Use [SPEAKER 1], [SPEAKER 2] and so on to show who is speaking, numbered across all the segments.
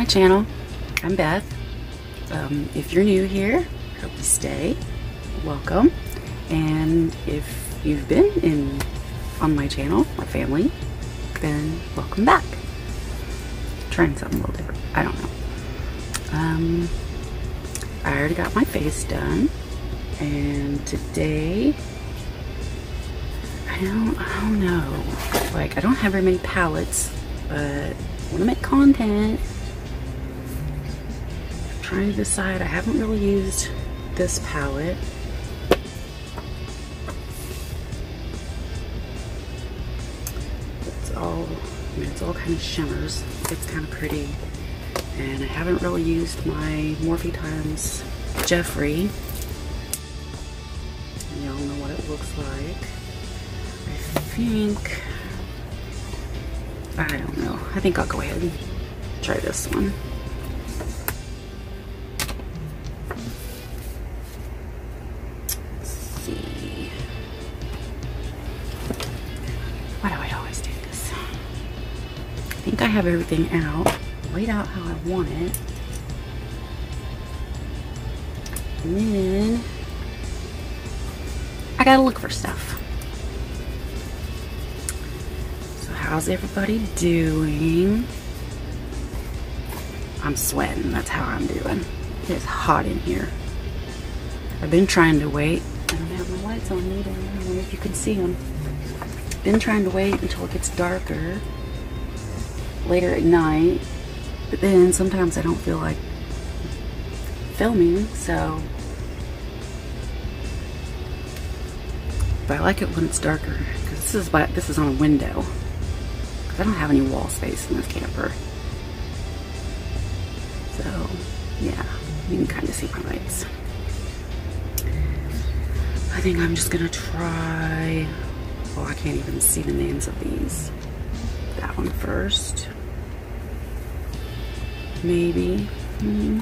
[SPEAKER 1] my channel. I'm Beth. Um, if you're new here, hope you stay. Welcome. And if you've been in on my channel, my family, then welcome back. Trying something a little different. I don't know. Um, I already got my face done, and today I don't, I don't know. Like I don't have very many palettes, but I want to make content. Trying to decide. I haven't really used this palette. It's all, I mean, it's all kind of shimmers. It's kind of pretty. And I haven't really used my Morphe Times Jeffree. Y'all know what it looks like. I think, I don't know. I think I'll go ahead and try this one. Have everything out, laid out how I want it. And then I gotta look for stuff. So how's everybody doing? I'm sweating, that's how I'm doing. It's hot in here. I've been trying to wait. I don't have my lights on either. I don't know if you can see them. Been trying to wait until it gets darker later at night. But then sometimes I don't feel like filming, so but I like it when it's darker because this is by, this is on a window because I don't have any wall space in this camper. So yeah, you can kind of see my lights. I think I'm just gonna try. Oh, I can't even see the names of these. That one first. Maybe. Hmm.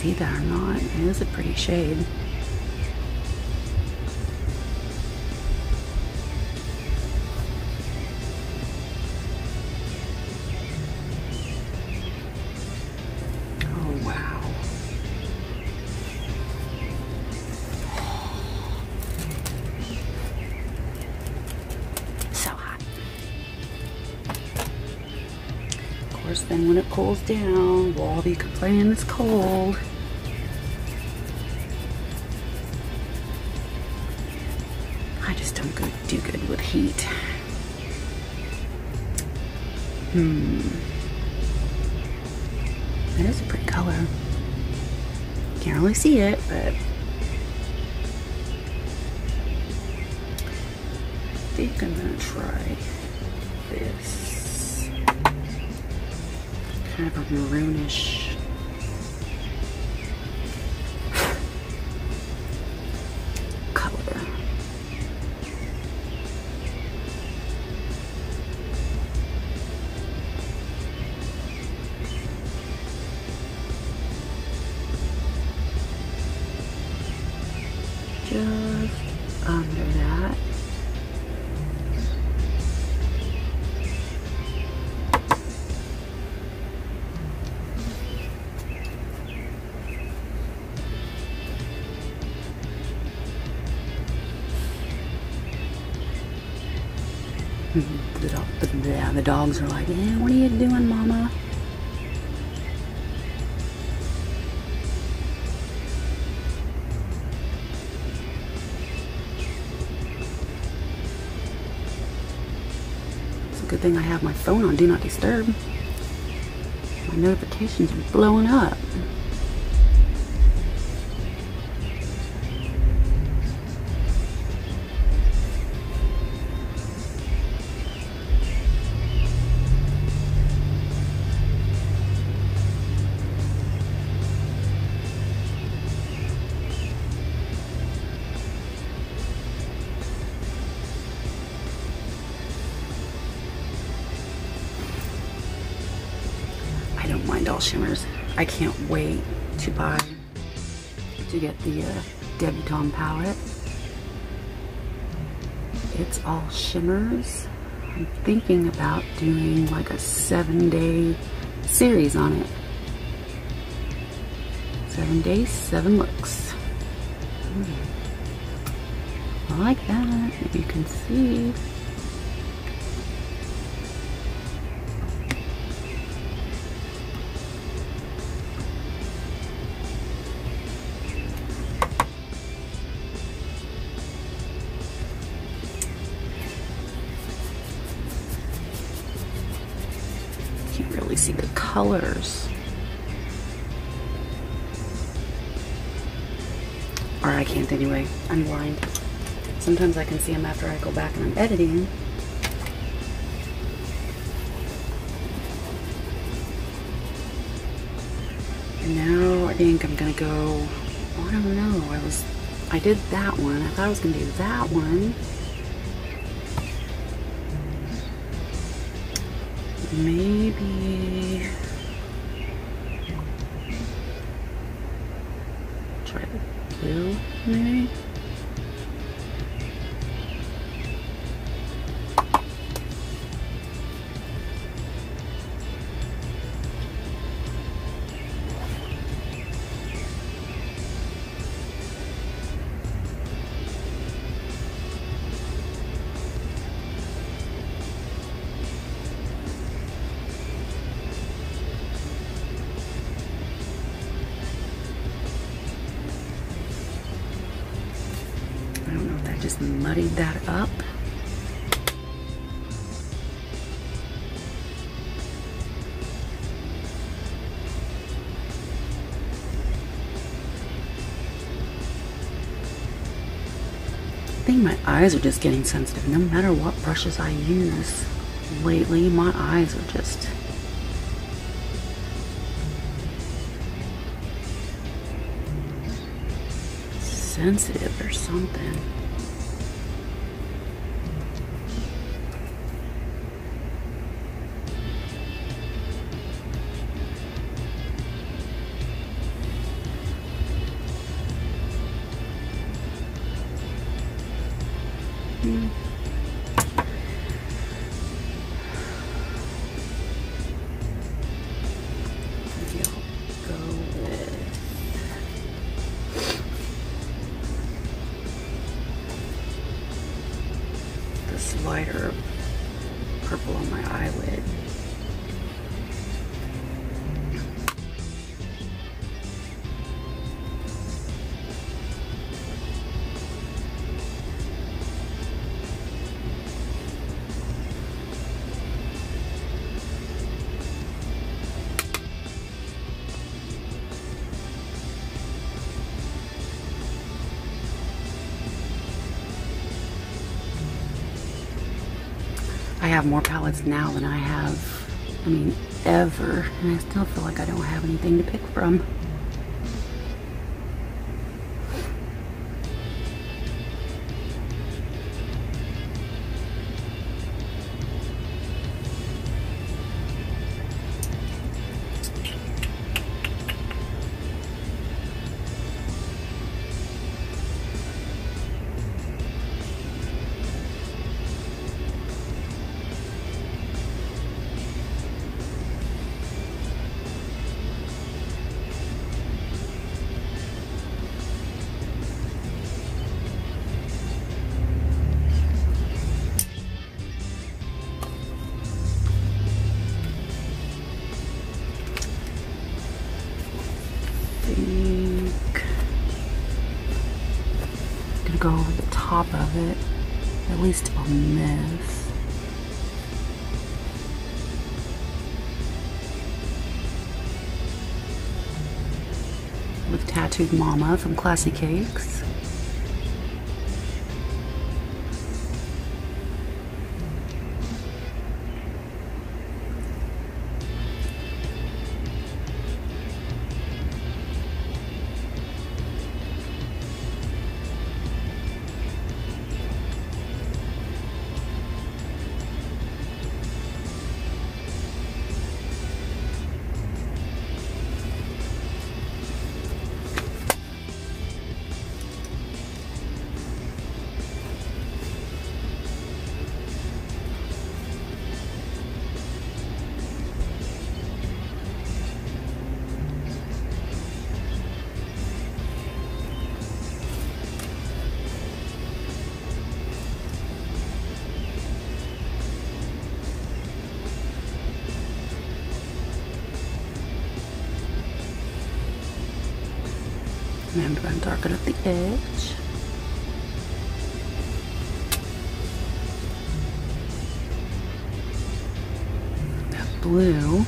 [SPEAKER 1] See that or not. It is a pretty shade. Oh, wow. So hot. Of course, then when it cools down, we'll all be complaining it's cold. That is a pretty color. Can't really see it, but I think I'm gonna try this. Kind of a maroonish. The, the dogs are like, yeah, what are you doing, mama? It's a good thing I have my phone on Do Not Disturb. My notifications are blowing up. Shimmers. I can't wait to buy, to get the uh, Debutante palette. It's all shimmers. I'm thinking about doing like a seven day series on it. Seven days, seven looks. I like that, if you can see. Colors. Or I can't anyway. I'm blind. Sometimes I can see them after I go back and I'm editing. And now I think I'm gonna go, I don't know, I was, I did that one. I thought I was gonna do that one. Maybe that up. I think my eyes are just getting sensitive. No matter what brushes I use lately, my eyes are just sensitive or something. Have more palettes now than I have, I mean, ever. And I still feel like I don't have anything to pick from. Go over the top of it, at least on this. With Tattooed Mama from Classy Cakes. And to darken up the edge. That blue.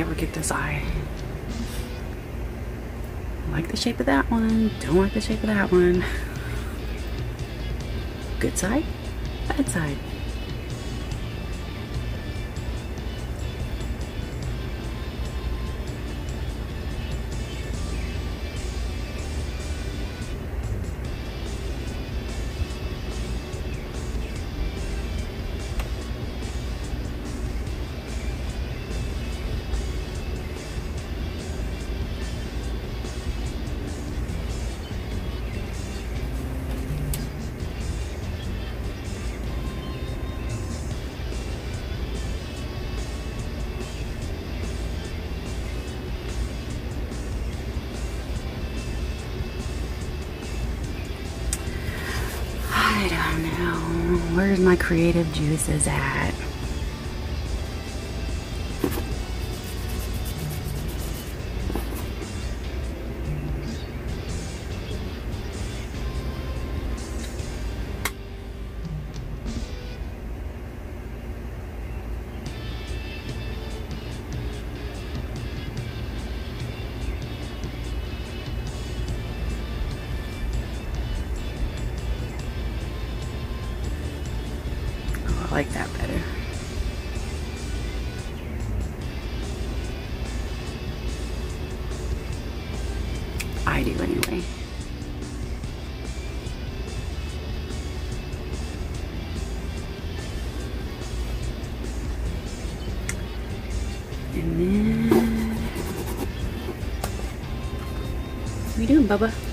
[SPEAKER 1] Ever get this eye. Like the shape of that one, don't like the shape of that one. Good side, bad side. Where's my creative juices at? Then, what are you doing, Bubba?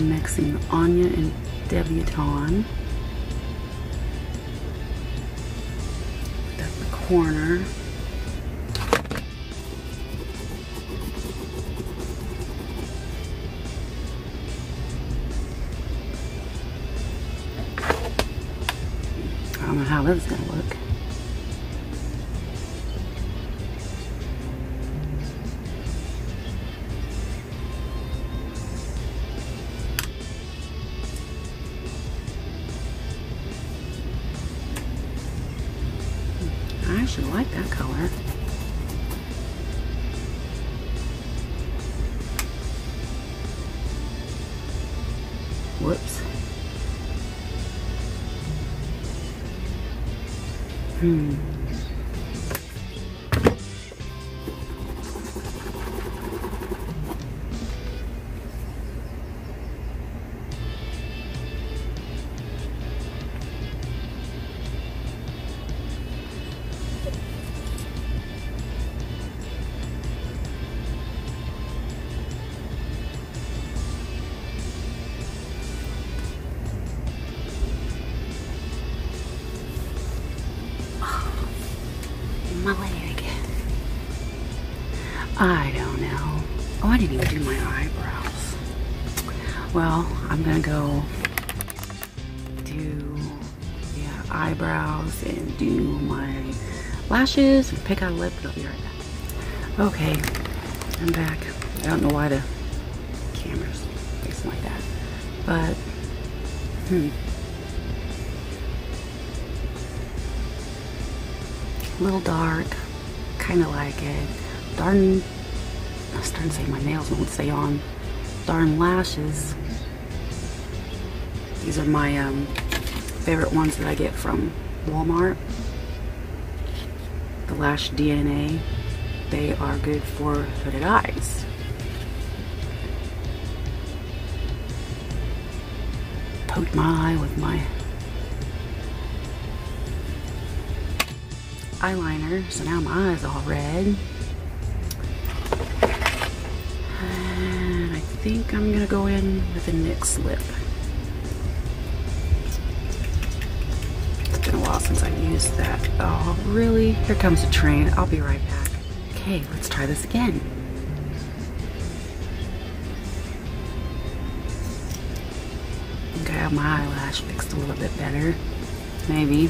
[SPEAKER 1] I'm mixing Anya and Debutante. That's the corner. I don't know how this is going to look. I like that color. Whoops. Hmm. Well, I'm gonna go do yeah eyebrows and do my lashes and pick out a lip. I'll be right back. Okay, I'm back. I don't know why the camera's facing like that, but hmm. a little dark, kind of like it. Darn, I was starting to say my nails won't stay on. Darn lashes. These are my um, favorite ones that I get from Walmart. The Lash DNA. They are good for hooded eyes. Poked my eye with my eyeliner, so now my eyes all red. Think I'm gonna go in with a NYX lip. It's been a while since I've used that. Oh, really? Here comes a train. I'll be right back. Okay, let's try this again. Think I have my eyelash fixed a little bit better. Maybe.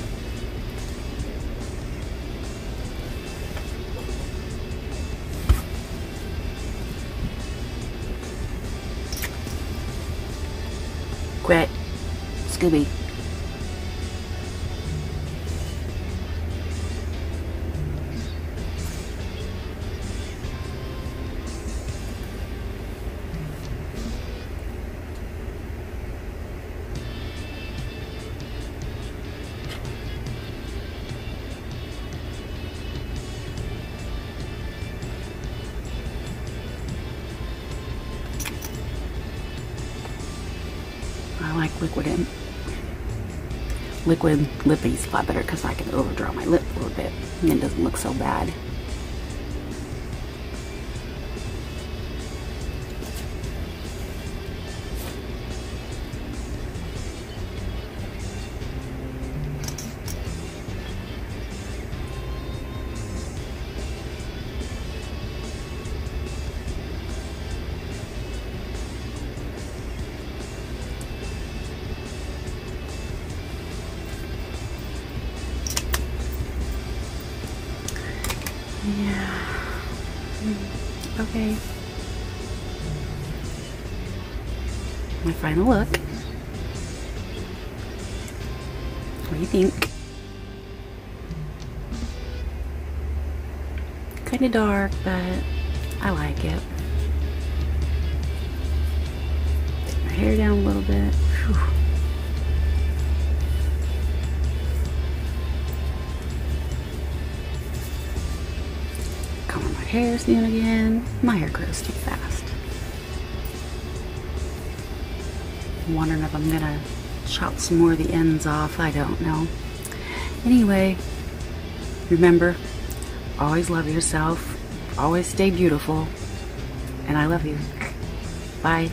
[SPEAKER 1] வைக்க Liquid lip lippies a lot better because I can overdraw my lip a little bit and it doesn't look so bad. My final look. What do you think? Kind of dark, but I like it. Take my hair down a little bit. Whew. Color hair soon again. My hair grows too fast. I'm wondering if I'm gonna chop some more of the ends off. I don't know. Anyway, remember, always love yourself. Always stay beautiful. And I love you. Bye.